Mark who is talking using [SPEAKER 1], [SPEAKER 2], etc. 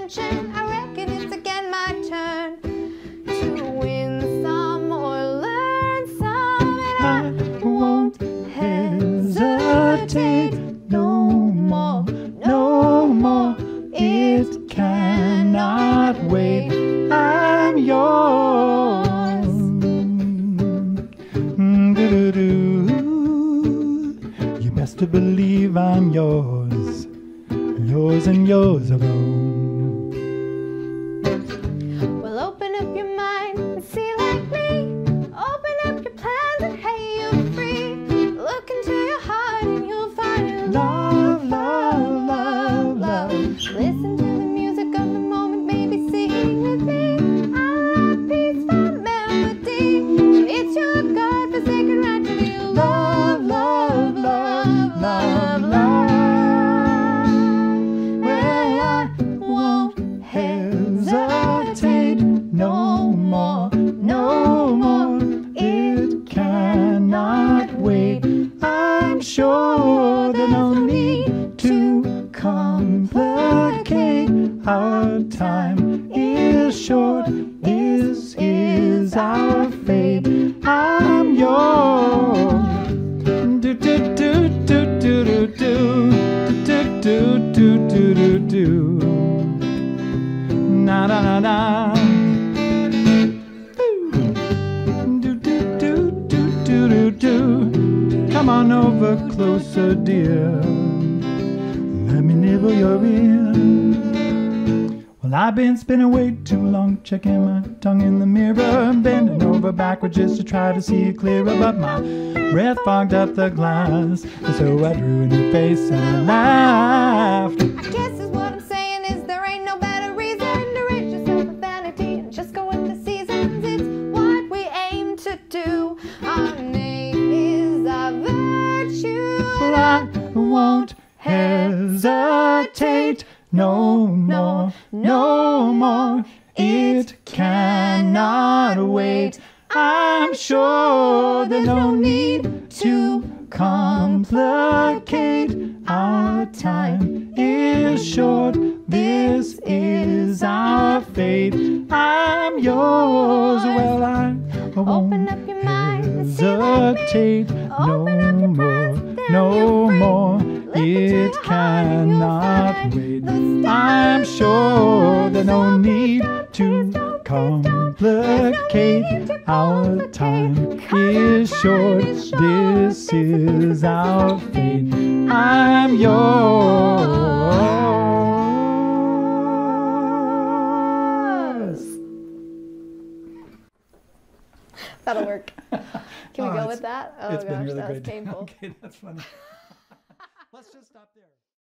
[SPEAKER 1] intervention. I reckon it's again my turn to win some or learn some, and I
[SPEAKER 2] I won't hesitate no more, no more. It cannot wait. I'm yours. Mm. You best to believe I'm yours, yours and yours alone.
[SPEAKER 1] To
[SPEAKER 2] complicate. Our time is short. This is our fate. I'm yours. Do do do do do do do do do do do do do. Na na na na. Do do do do do do do. Come on over closer, dear. Let me nibble your ear. Well, I've been spinning way too long, checking my tongue in the mirror, bending over backwards just to try to see it clearer. But my breath fogged up the glass, and so I drew a new face and I laughed.
[SPEAKER 1] I guess is what I'm saying is there ain't no better reason to rid yourself of vanity and just go with the seasons. It's what we aim to do. Our name is our virtue.
[SPEAKER 2] Well, I won't hesitate no more, no more. It cannot wait. I'm sure there's no need to complicate. Our time is short. This is our fate. I'm yours. Well, I
[SPEAKER 1] Open
[SPEAKER 2] won't
[SPEAKER 1] up your mind and see like me.
[SPEAKER 2] hesitate no
[SPEAKER 1] Open up your
[SPEAKER 2] more, no more. It cannot wait. I'm sure there's no need to complicate. Our time is short. This
[SPEAKER 1] is
[SPEAKER 2] our fate. I'm yours.
[SPEAKER 1] That'll work. Can we
[SPEAKER 2] oh,
[SPEAKER 1] go with that? Oh gosh,
[SPEAKER 2] really
[SPEAKER 1] that was painful.
[SPEAKER 2] okay, that's funny.